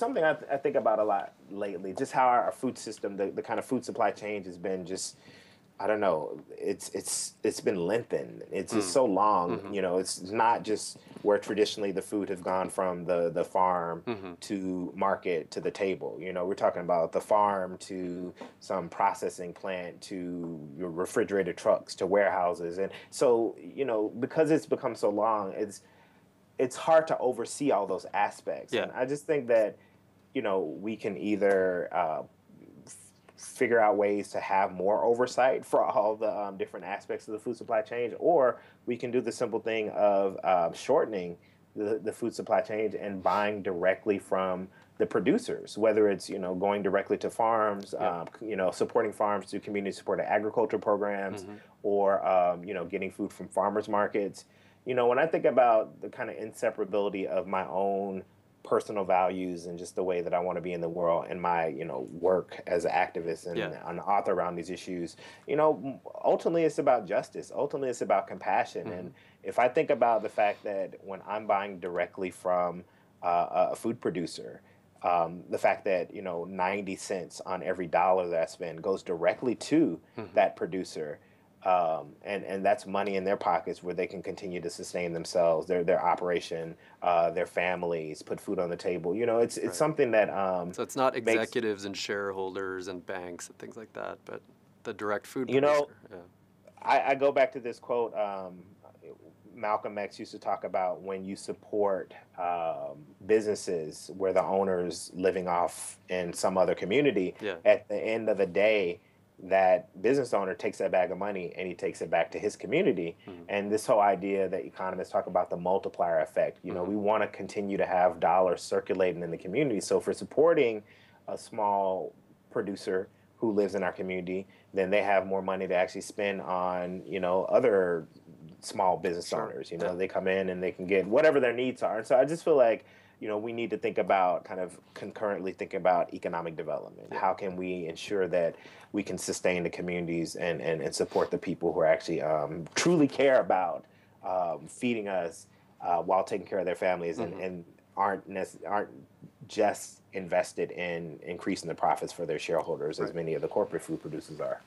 something I, th- I, think about a lot lately. Just how our food system, the, the kind of food supply chain has been just I don't know. It's it's it's been lengthened. It's mm. so long. Mm-hmm. You know, it's not just where traditionally the food has gone from the the farm mm-hmm. to market to the table. You know, we're talking about the farm to some processing plant to your refrigerated trucks to warehouses, and so you know because it's become so long, it's it's hard to oversee all those aspects. Yeah. And I just think that you know we can either uh, figure out ways to have more oversight for all the um, different aspects of the food supply chain, or we can do the simple thing of uh, shortening the, the food supply chain and buying directly from the producers, whether it's you know going directly to farms, yeah. um, you know supporting farms through community supported agriculture programs, mm-hmm. or um, you know getting food from farmers markets. You know when I think about the kind of inseparability of my own personal values and just the way that I want to be in the world and my, you know, work as an activist and yeah. an author around these issues, you know, ultimately it's about justice. Ultimately it's about compassion. Mm-hmm. And if I think about the fact that when I'm buying directly from uh, a food producer, um, the fact that you know 90 cents on every dollar that I spend goes directly to mm-hmm. that producer um, and and that's money in their pockets where they can continue to sustain themselves, their their operation, uh, their families, put food on the table. You know, it's it's right. something that. Um, so it's not executives makes, and shareholders and banks and things like that, but the direct food. You producer. know, yeah. I, I, go back to this quote. Um, Malcolm X used to talk about when you support um, businesses where the owners living off in some other community. Yeah. At the end of the day that business owner takes that bag of money and he takes it back to his community. Mm-hmm. And this whole idea that economists talk about the multiplier effect, you know, mm-hmm. we want to continue to have dollars circulating in the community. So for supporting a small producer who lives in our community, then they have more money to actually spend on, you know, other small business sure. owners. You know, yeah. they come in and they can get whatever their needs are. And so I just feel like you know, we need to think about kind of concurrently think about economic development. How can we ensure that we can sustain the communities and, and, and support the people who are actually um, truly care about um, feeding us uh, while taking care of their families mm-hmm. and, and aren't nec- aren't just invested in increasing the profits for their shareholders right. as many of the corporate food producers are.